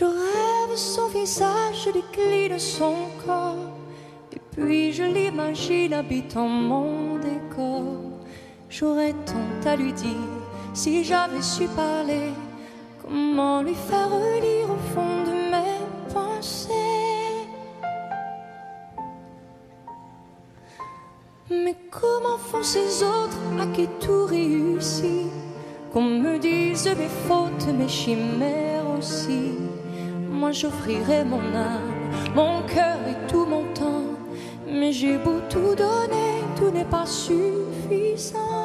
Je rêve son visage, je décline son corps. Et puis je l'imagine habitant mon décor. J'aurais tant à lui dire si j'avais su parler. Comment lui faire relire au fond de mes pensées? Mais comment font ces autres à qui tout réussit? Qu'on me dise mes fautes, mes chimères aussi Moi j'offrirais mon âme, mon cœur et tout mon temps. Mais j'ai beau tout donner, tout n'est pas suffisant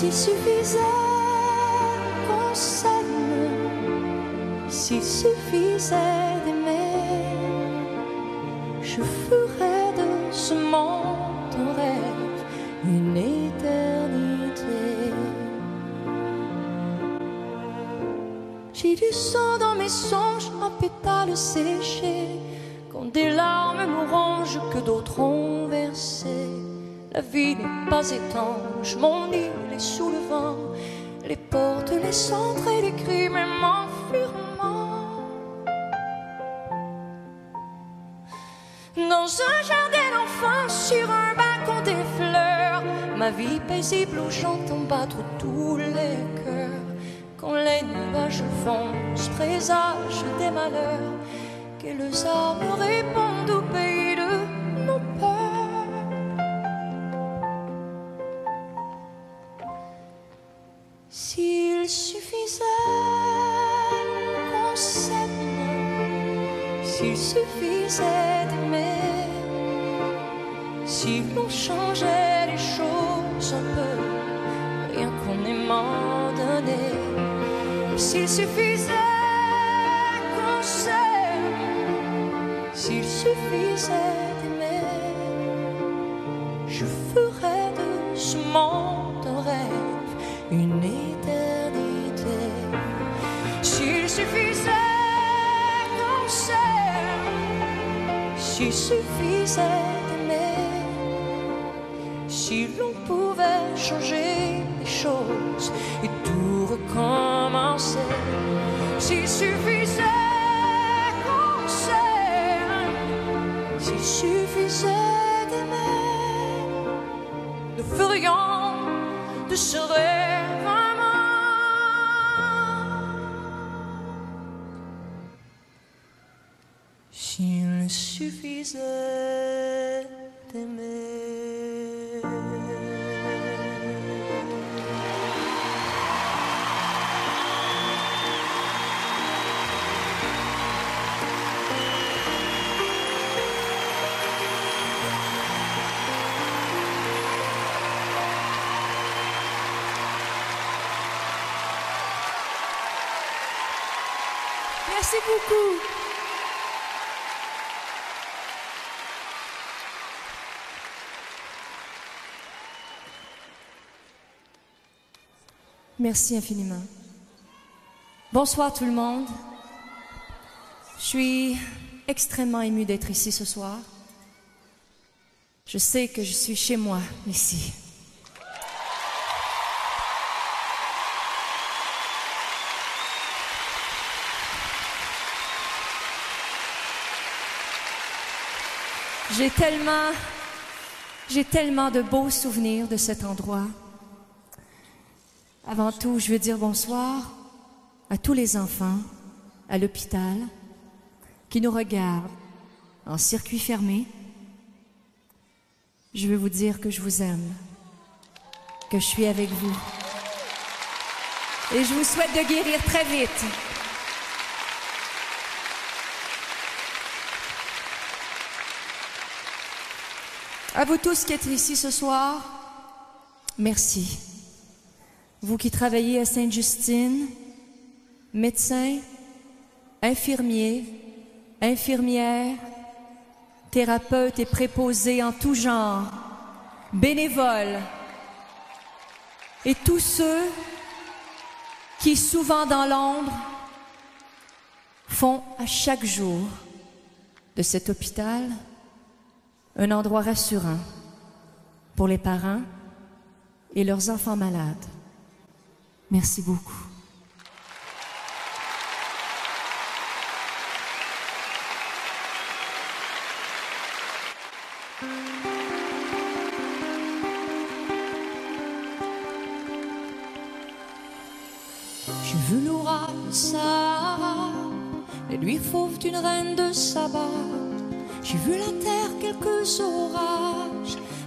s'il suffisait qu'on s'il suffisait d'aimer, je ferais de ce monde un rêve, une éternité. J'ai du sang dans mes songes, un pétale séché, quand des larmes me rongent que d'autres ont versé. La vie n'est pas étanche, mon est sous le vent, les portes, les centres et les cris, même. Dans un jardin d'enfants, sur un balcon des fleurs, ma vie paisible où j'entends battre tous les cœurs. Quand les nuages foncent, présagent des malheurs, quelles armes répondent si l'on changeait les choses un peu, rien qu'on ait m'en donné, s'il suffisait qu'on s'aime, s'il suffisait d'aimer, je ferais de ce monde un rêve, une éternité. S'il suffisait qu'on s'aime, s'il suffisait changer les choses et tout recommencer, s'il suffisait qu'on s'aime, s'il suffisait d'aimer, nous ferions de ce rêve. S'il suffisait d'aimer. Merci infiniment. Bonsoir tout le monde. Je suis extrêmement émue d'être ici ce soir. Je sais que je suis chez moi ici. J'ai tellement, j'ai tellement de beaux souvenirs de cet endroit. Avant tout, je veux dire bonsoir à tous les enfants à l'hôpital qui nous regardent en circuit fermé. Je veux vous dire que je vous aime, que je suis avec vous. Et je vous souhaite de guérir très vite. À vous tous qui êtes ici ce soir, merci. Vous qui travaillez à Sainte-Justine, médecins, infirmiers, infirmières, thérapeutes et préposés en tout genre, bénévoles, et tous ceux qui, souvent dans l'ombre, font à chaque jour de cet hôpital un endroit rassurant pour les parents et leurs enfants malades. Merci beaucoup.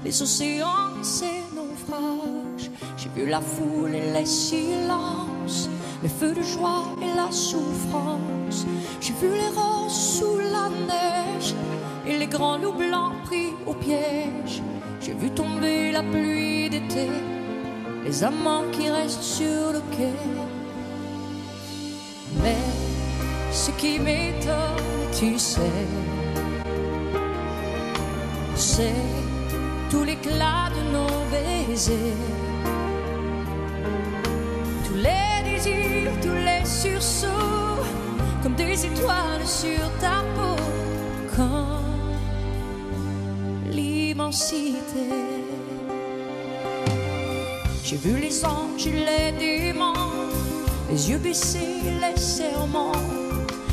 Les océans et naufrages. J'ai vu la foule et les silences, les feux de joie et la souffrance. J'ai vu les roses sous la neige et les grands loups blancs pris au piège. J'ai vu tomber la pluie d'été, les amants qui restent sur le quai. Mais ce qui m'étonne, tu sais, c'est tout l'éclat de nos baisers. Tous les désirs, tous les sursauts, comme des étoiles sur ta peau, quand l'immensité. J'ai vu les anges et les démons les yeux baissés, les serments.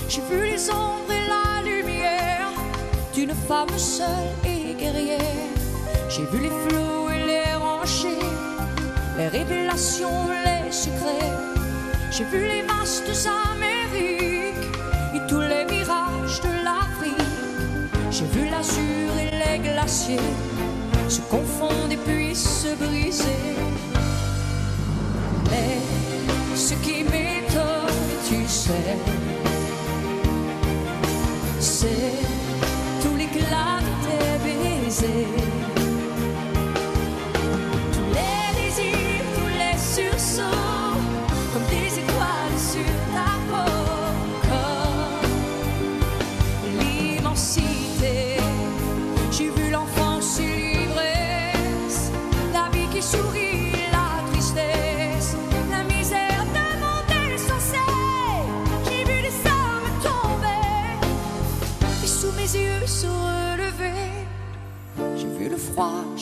J'ai vu les ombres et la lumière d'une femme seule et guerrière. J'ai vu les flots et les rochers, les révélations, les secrets. J'ai vu les vastes Amériques et tous les mirages de l'Afrique. J'ai vu l'azur et les glaciers se confondre et puis se briser. Mais ce qui m'étonne,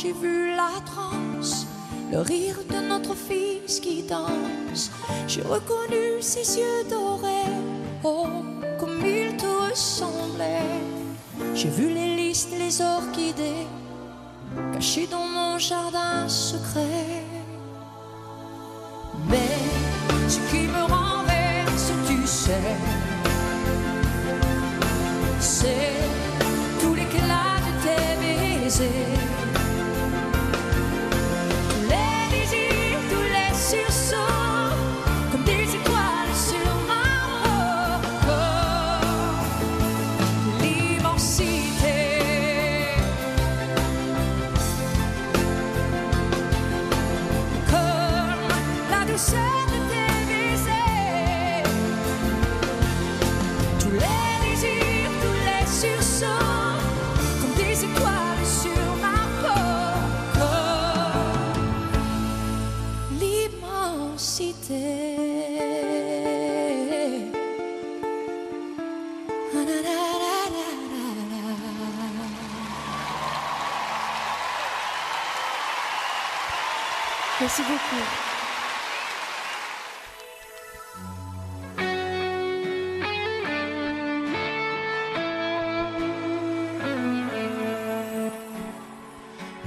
j'ai vu la transe, le rire de notre fils qui danse. J'ai reconnu ses yeux dorés, oh, comme il te ressemblait. J'ai vu les listes, les orchidées, cachées dans mon jardin secret. Mais ce qui me renverse, tu sais, c'est tout l'éclat de tes baisers.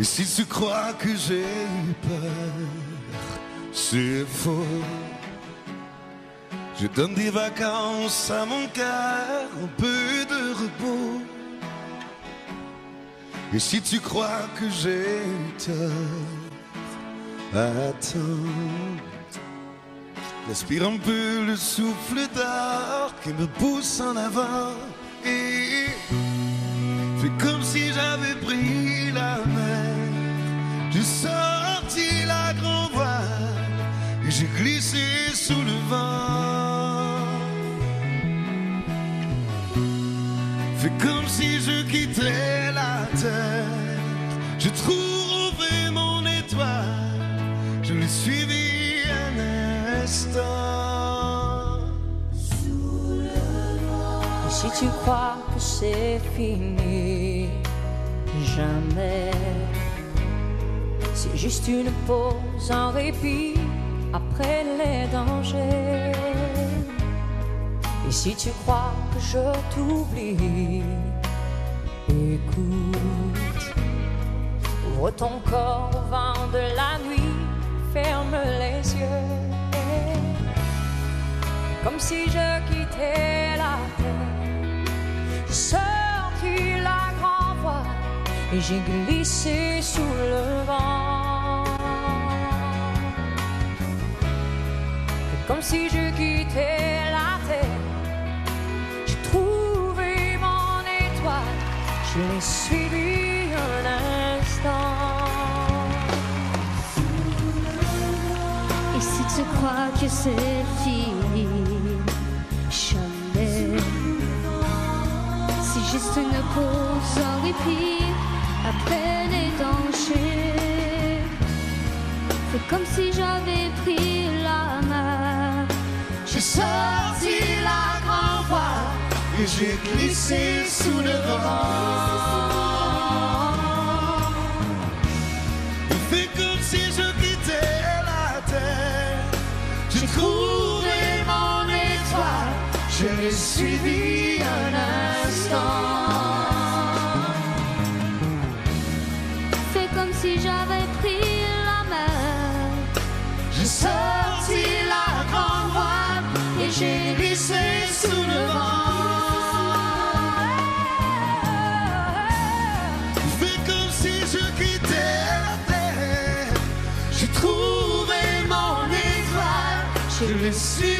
Et si tu crois que j'ai eu peur, c'est faux. Je donne des vacances à mon cœur, un peu de repos. Et si tu crois que j'ai eu tort, attends. Respire un peu le souffle d'or qui me pousse en avant. Et Fais comme si j'avais pris la mer. J'ai sorti la grand voile et j'ai glissé sous le vent. Fais comme si je quittais la terre. Je l'ai tu crois que c'est fini, jamais. C'est juste une pause, un répit après les dangers. Et si tu crois que je t'oublie, écoute, ouvre ton corps au vent de la nuit, ferme les yeux, comme si je quittais la terre. Sorti la grand voile et j'ai glissé sous le vent, comme si je quittais la terre. J'ai trouvé mon étoile, je l'ai suivi un instant. Et si tu crois que c'est répit après les dangers. C'est comme si j'avais pris la mer. J'ai sorti la grand voile et j'ai glissé sous le vent. Fais comme si je quittais la terre. J'ai trouvé mon étoile, je l'ai suivi un instant. J'ai glissé sous le vent. Fais comme si je quittais la terre. J'ai trouvé mon étoile, je l'ai suivi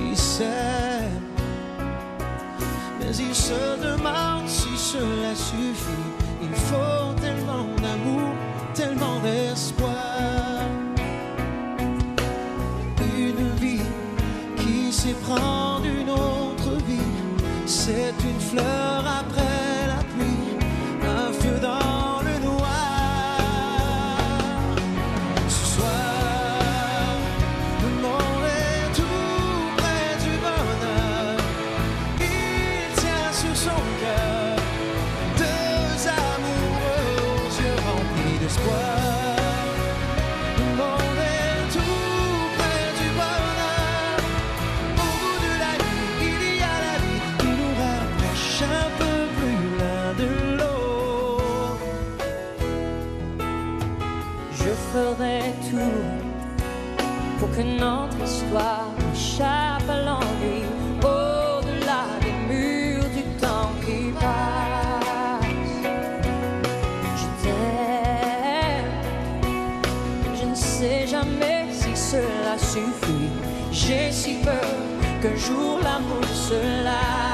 Ils s'aiment, mais ils se demandent si cela suffit. Il faut tout pour que notre histoire échappe à l'ennui au-delà des murs du temps qui passe. Je t'aime, je ne sais jamais si cela suffit. J'ai si peur qu'un jour l'amour se lasse.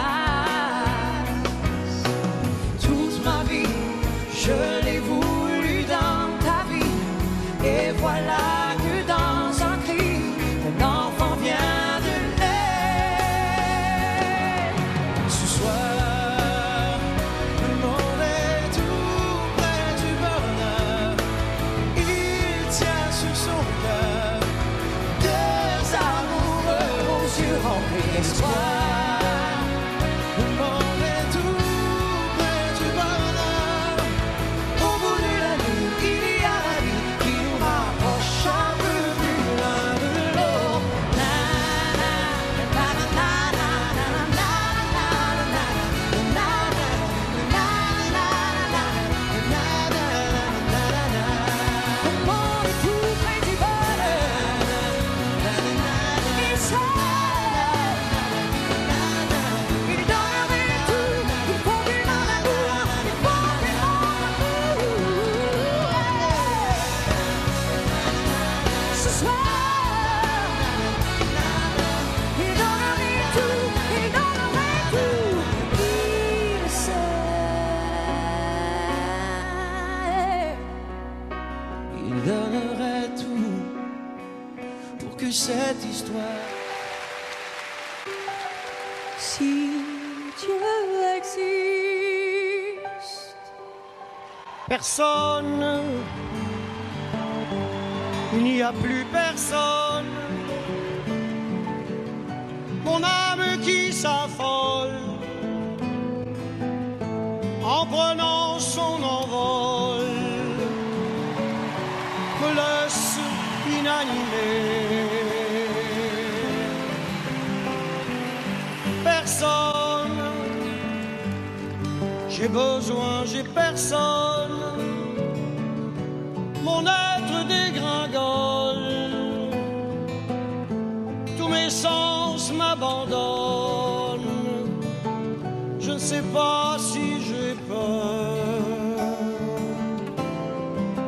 personne. Il n'y a plus personne. Mon âme qui s'affole en prenant son envol me laisse inanimé. Personne, j'ai besoin, j'ai personne mon être dégringole, tous mes sens m'abandonnent, je ne sais pas si j'ai peur.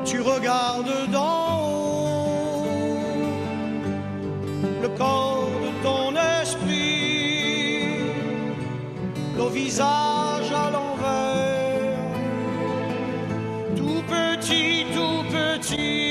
Tu regardes dans she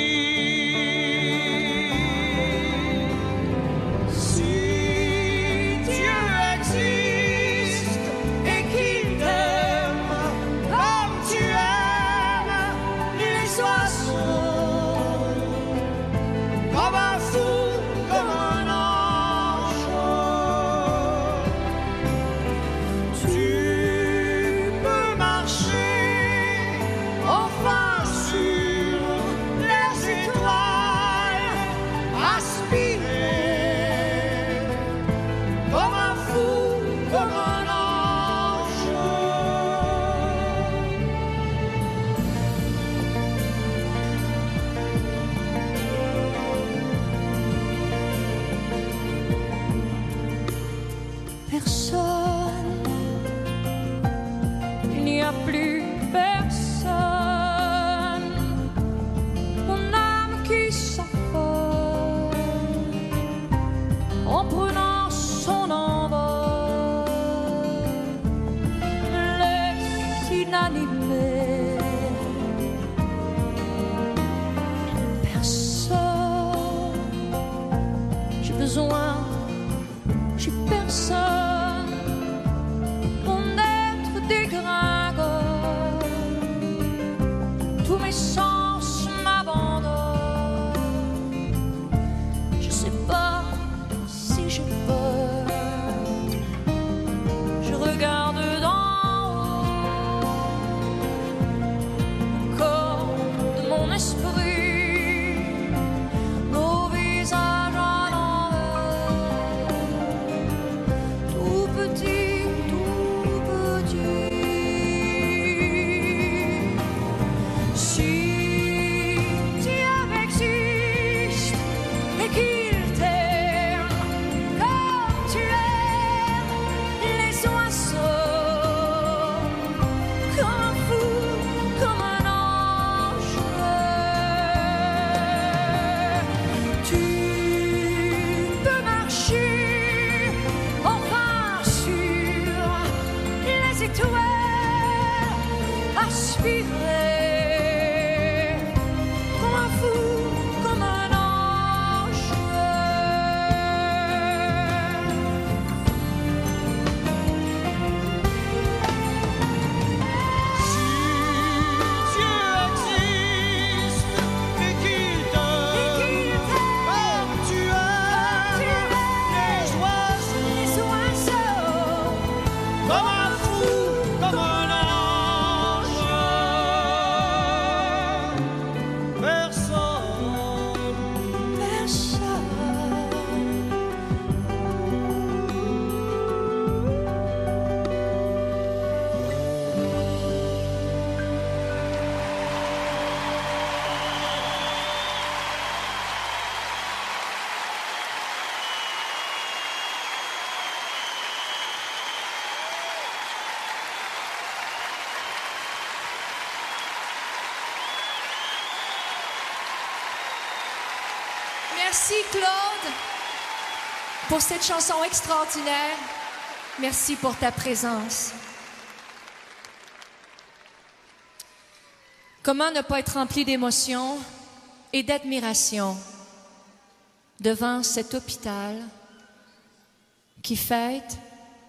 n'y a plus. cette chanson extraordinaire. Merci pour ta présence. Comment ne pas être rempli d'émotion et d'admiration devant cet hôpital qui fête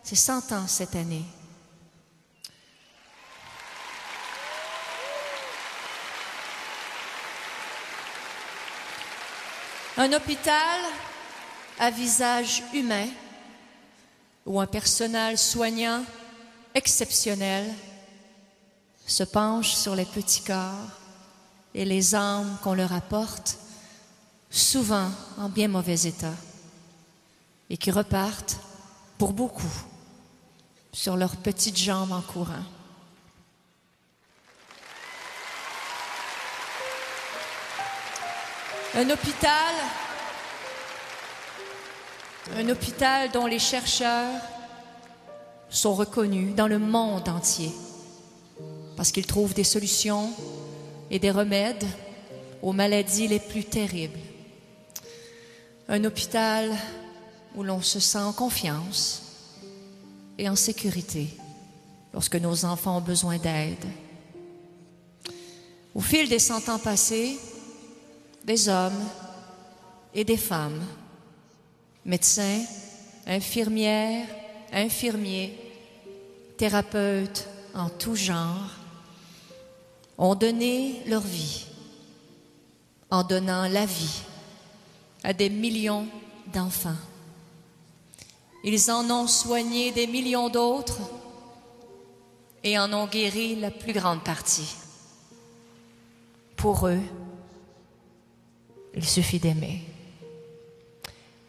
ses 100 ans cette année? Un hôpital à visage humain où un personnel soignant exceptionnel se penche sur les petits corps et les âmes qu'on leur apporte, souvent en bien mauvais état, et qui repartent, pour beaucoup, sur leurs petites jambes en courant. Un hôpital, un hôpital dont les chercheurs sont reconnus dans le monde entier parce qu'ils trouvent des solutions et des remèdes aux maladies les plus terribles. Un hôpital où l'on se sent en confiance et en sécurité lorsque nos enfants ont besoin d'aide. Au fil des cent ans passés, des hommes et des femmes, médecins, infirmières, infirmiers, thérapeutes en tout genre, ont donné leur vie en donnant la vie à des millions d'enfants. Ils en ont soigné des millions d'autres et en ont guéri la plus grande partie. Pour eux, il suffit d'aimer.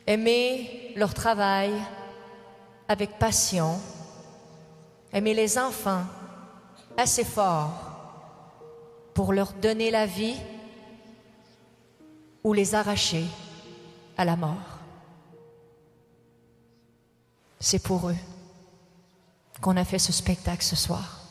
Aimer leur travail avec passion. Aimer les enfants assez fort pour leur donner la vie ou les arracher à la mort. C'est pour eux qu'on a fait ce spectacle ce soir.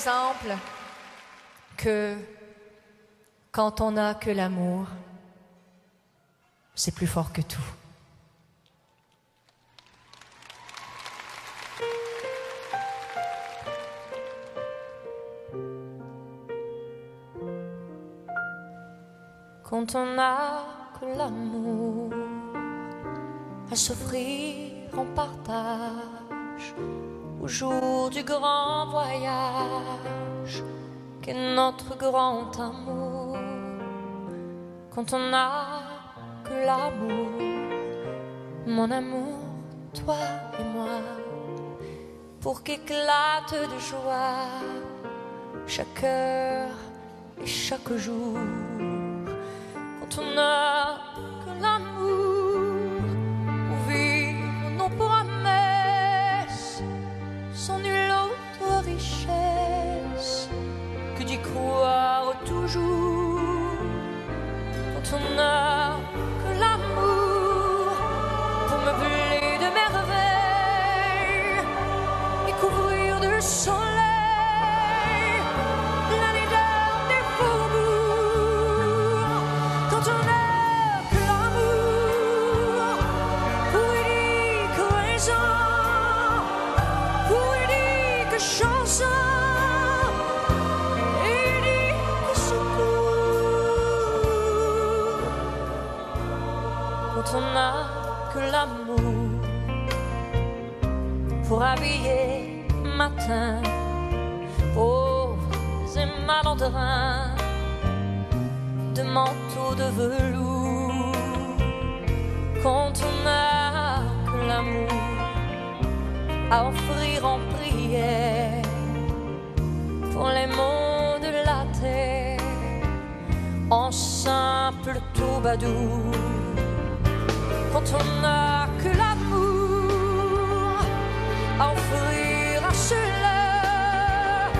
Plus que quand on n'a que l'amour, c'est plus fort que tout. Quand on n'a que l'amour à s'offrir en partage au jour du grand voyage qu'est notre grand amour. Quand on n'a que l'amour, mon amour, toi et moi, pour qu'éclate de joie chaque heure et chaque jour. Quand on n'a Quand on n'a que l'amour pour habiller matin, pauvres et malandrins de manteaux de velours. Quand on n'a que l'amour à offrir en prière pour les maux de la terre en simple troubadour. Quand on n'a que l'amour à offrir à ceux-là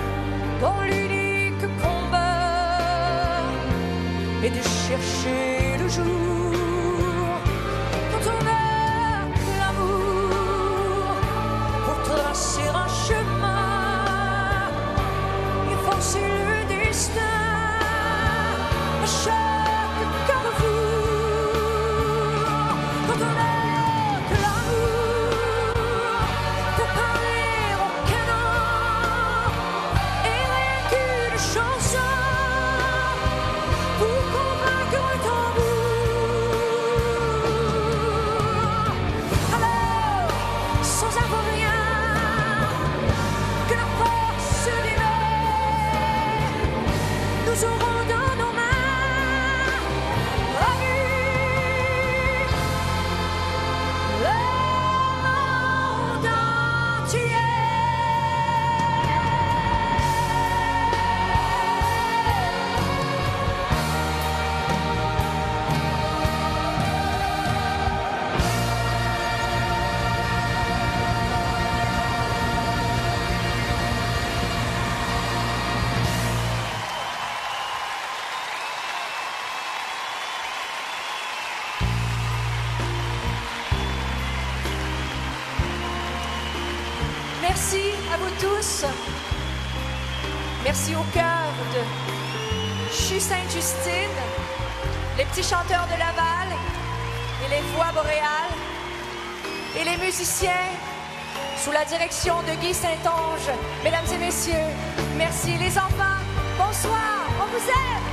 dont l'unique combat est de chercher le jour. À vous tous. Merci au cœur de CHU Sainte-Justine, les petits chanteurs de Laval et les voix boréales et les musiciens sous la direction de Guy Saint-Onge. Mesdames et messieurs, merci les enfants. Bonsoir, on vous aime.